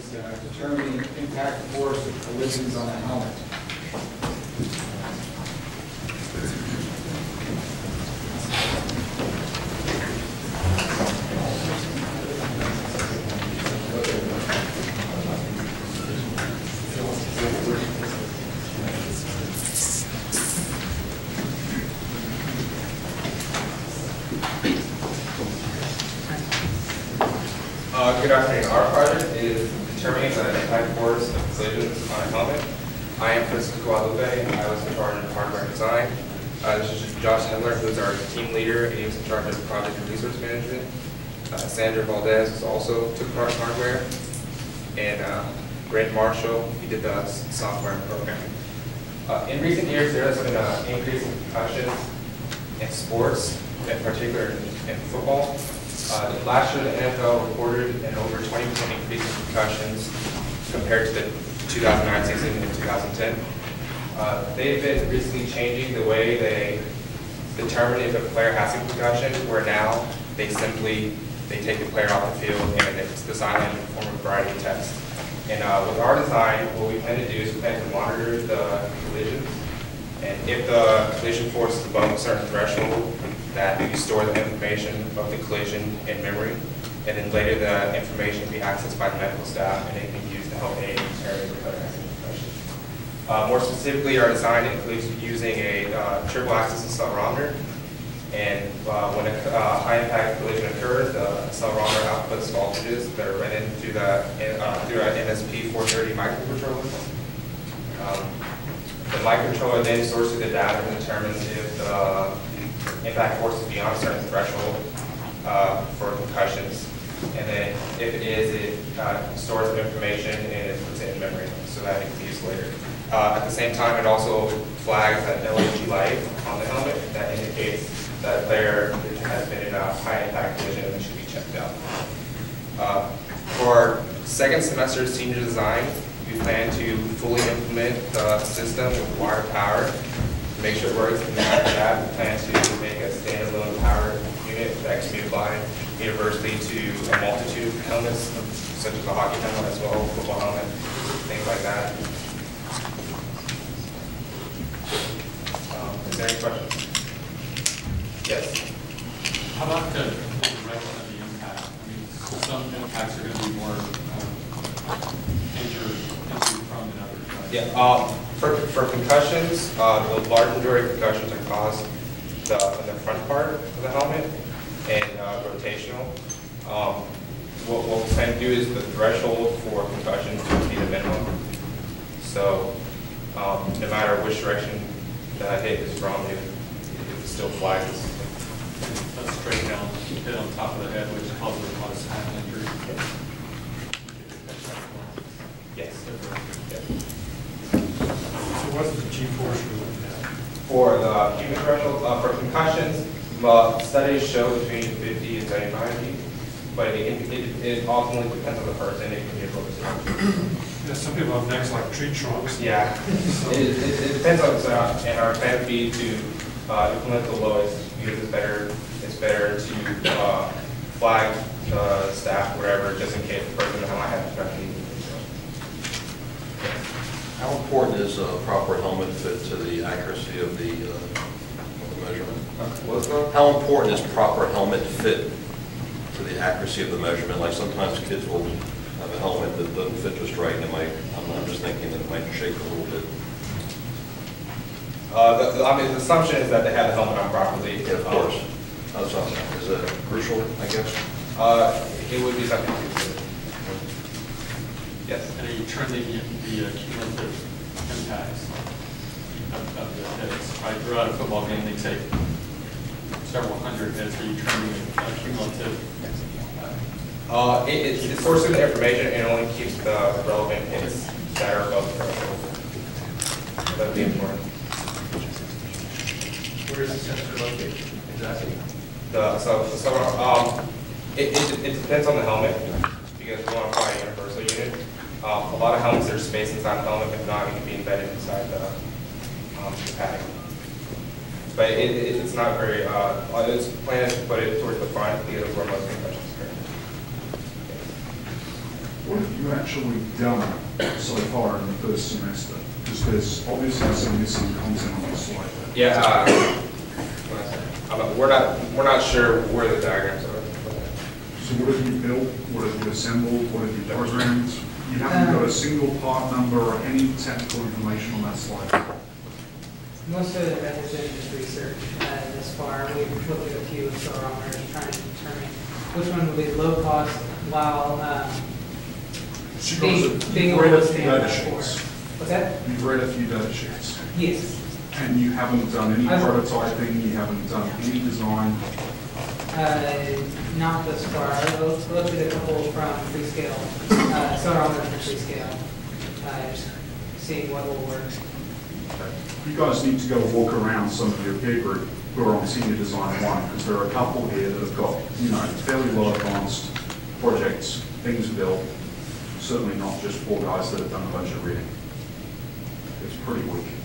is uh, determining impact force of collisions on the helmet. Uh, Good afternoon. Our project is determining the impact force of collisions on a helmet. I am Francisco Guadalupe. I was in charge of hardware design. Uh, This is Josh Hendler, who's our team leader, and he was in charge of project and resource management. Uh, Sandra Valdez is also took part in hardware. And uh, Grant Marshall, he did the software programming. Uh, In recent years, there has been an increase in concussions in sports, in particular in football. Uh, Last year, the NFL reported an over 20% increase in concussions compared to the 2009 season and 2010. Uh, They've been recently changing the way they determine if a player has a concussion, where now they simply, they take the player off the field and it's designed in form of a variety of tests. And uh, with our design, what we plan to do is we plan to monitor the collisions and if the collision force is above a certain threshold, that you store the information of the collision in memory, and then later the information be accessed by the medical staff, and it can be used to help aid in whether has any concussion. Uh, More specifically, our design includes using a uh, triple axis accelerometer, and uh, when a uh, high-impact collision occurs, the accelerometer outputs voltages that are read in through the, uh, through our MSP 430 microcontroller. Um, the microcontroller then through the data and determines if the impact force is beyond a certain threshold uh, for concussions. And then if it is, it uh, stores the information and it puts it in memory so that it can be used later. Uh, At the same time, it also flags that LED light on the helmet that indicates that there has been a high impact collision and should be checked out. Uh, For second semester senior design, we plan to fully implement the system with wire power, to make sure it works. And after that, we plan to make a standalone power unit that can be applied universally to a multitude of helmets, such as a hockey helmet as well, football helmet, things like that. Um, Is there any questions? Yes? How about the the of the impact? I mean, some impacts are going to be more um, injured, injury prone than others, right? Yeah, um, for, for concussions, uh, the large majority of concussions are caused the, in the front part of the helmet and, uh, rotational. Um, what, what we plan to do is the threshold for concussions would be the minimum. So, um, no matter which direction the hit is from, it, it still flags. That's straight down, hit on top of the head, which causes a lot of spinal injury. Yes. Yeah. So what's the G-force looking at? For the human threshold, uh, for concussions, uh, studies show between 50 and 75 but it, it, it ultimately depends on the person, it can be a little. Yeah, some people have necks like tree trunks. Yeah, it, it, it depends on, uh, and our plan would be to, uh, implement the lowest, because it's better, it's better to, uh, flag the staff wherever, just in case the person might have a concussion. How important is a proper helmet fit to the accuracy of the, uh, of the measurement? What's the? How important is proper helmet fit to the accuracy of the measurement? Like sometimes kids will have a helmet that doesn't fit just right, and it might, I'm I'm just thinking that it might shake a little bit. Uh, the, I mean, the assumption is that they have the helmet on properly. Of course. That's what Is that crucial, I guess? Uh, it would be something. Yes. And are you trending the the uh, cumulative impacts of of the hits? Right, throughout a football game, they take several hundred hits. Are you trending a cumulative? Uh, it, it, it sources the information and only keeps the relevant hits that are above the threshold. That would be important. Where is the sensor located exactly? The, so, so, um, it, it, it depends on the helmet, because we want to apply a universal unit. Um, a lot of helmets, there's space inside the helmet, if not, it can be embedded inside the, um, the padding. But it, it, it's not very, uh, it's planned to put it towards the front, of where most concussions occur. what have you actually done so far in the first semester? Because there's obviously some missing content on the slide there. Yeah, uh, one second. I'm- we're not, we're not sure where the diagrams are. So what have you built, what have you assembled, what have you programmed? You haven't got a single part number or any technical information on that slide. Most of been just research uh, this far. We've looked at a few accelerometers, trying to determine which one will be low cost while um, being, being you've able read to a few stand data up for. sheets. What's that? You've read a few data sheets. Yes. And you haven't done any I've- prototyping, you haven't done any design. Uh, Not this far. I looked at a couple from Freescale, uh, accelerometers from Freescale, uh, just seeing what will work. You guys need to go walk around some of your peer group who are on senior design one, because there are a couple here that have got, you know, fairly well advanced projects, things built, certainly not just four guys that have done a bunch of reading. It's pretty weak.